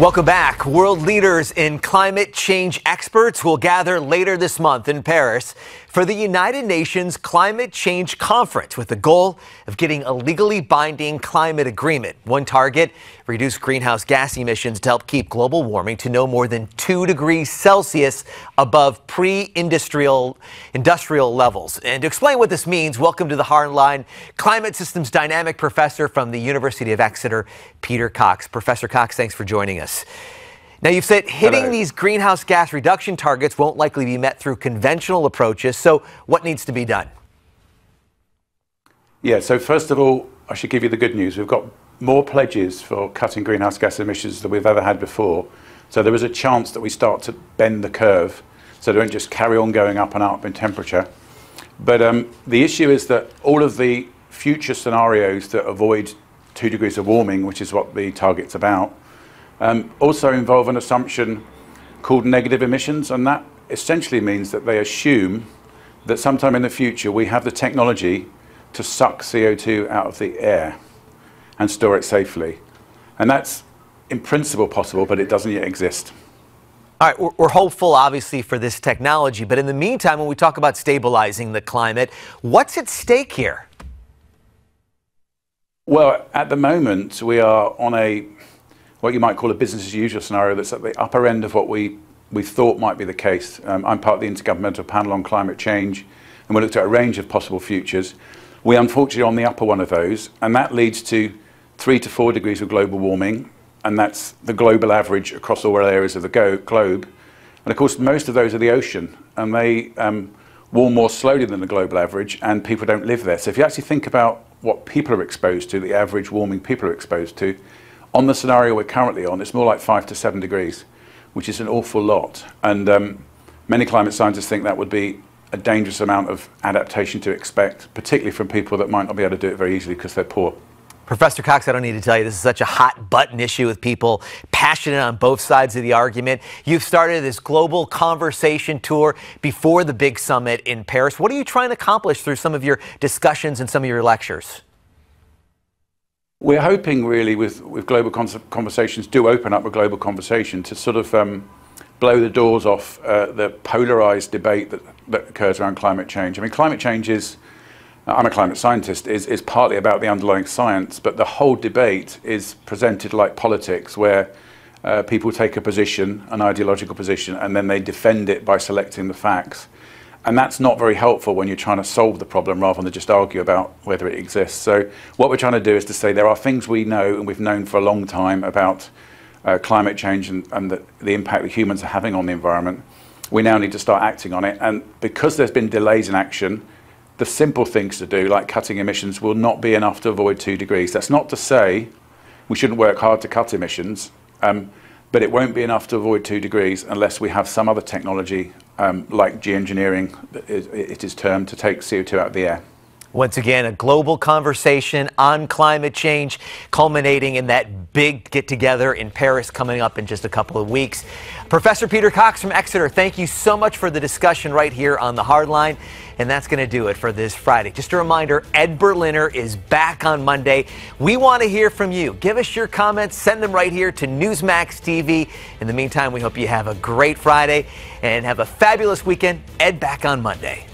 Welcome back. World leaders and climate change experts will gather later this month in Paris for the United Nations Climate Change Conference with the goal of getting a legally binding climate agreement. One target, reduce greenhouse gas emissions to help keep global warming to no more than 2 degrees Celsius above pre-industrial industrial levels. And to explain what this means, welcome to the Hardline Climate Systems Dynamic Professor from the University of Exeter, Peter Cox. Professor Cox, thanks for joining us. Now, you've said hitting Hello. these greenhouse gas reduction targets won't likely be met through conventional approaches. So, what needs to be done? Yeah, so first of all, I should give you the good news. We've got more pledges for cutting greenhouse gas emissions than we've ever had before. So there is a chance that we start to bend the curve so they don't just carry on going up and up in temperature. But um, the issue is that all of the future scenarios that avoid two degrees of warming, which is what the target's about, um, also involve an assumption called negative emissions, and that essentially means that they assume that sometime in the future we have the technology to suck CO2 out of the air and store it safely. And that's in principle possible, but it doesn't yet exist. All right, we're, we're hopeful, obviously, for this technology. But in the meantime, when we talk about stabilizing the climate, what's at stake here? Well, at the moment, we are on a what you might call a business as usual scenario that's at the upper end of what we, we thought might be the case. Um, I'm part of the Intergovernmental Panel on Climate Change, and we looked at a range of possible futures. We unfortunately are on the upper one of those, and that leads to three to four degrees of global warming, and that's the global average across all areas of the go- globe. And of course, most of those are the ocean, and they um, warm more slowly than the global average, and people don't live there. So if you actually think about what people are exposed to, the average warming people are exposed to, on the scenario we're currently on, it's more like five to seven degrees, which is an awful lot. And um, many climate scientists think that would be a dangerous amount of adaptation to expect, particularly from people that might not be able to do it very easily because they're poor. Professor Cox, I don't need to tell you, this is such a hot button issue with people passionate on both sides of the argument. You've started this global conversation tour before the big summit in Paris. What are you trying to accomplish through some of your discussions and some of your lectures? We're hoping really with, with global conversations do open up a global conversation to sort of um, blow the doors off uh, the polarized debate that, that occurs around climate change. I mean, climate change is, uh, I'm a climate scientist, is, is partly about the underlying science, but the whole debate is presented like politics where uh, people take a position, an ideological position, and then they defend it by selecting the facts. And that's not very helpful when you're trying to solve the problem rather than just argue about whether it exists. So what we're trying to do is to say there are things we know and we've known for a long time about uh, climate change and, and the, the impact that humans are having on the environment. We now need to start acting on it. And because there's been delays in action, the simple things to do, like cutting emissions, will not be enough to avoid two degrees. That's not to say we shouldn't work hard to cut emissions. Um, but it won't be enough to avoid two degrees unless we have some other technology, um, like geoengineering, it is termed, to take CO2 out of the air. Once again, a global conversation on climate change, culminating in that big get together in Paris coming up in just a couple of weeks. Professor Peter Cox from Exeter, thank you so much for the discussion right here on the Hardline. And that's going to do it for this Friday. Just a reminder Ed Berliner is back on Monday. We want to hear from you. Give us your comments, send them right here to Newsmax TV. In the meantime, we hope you have a great Friday and have a fabulous weekend. Ed back on Monday.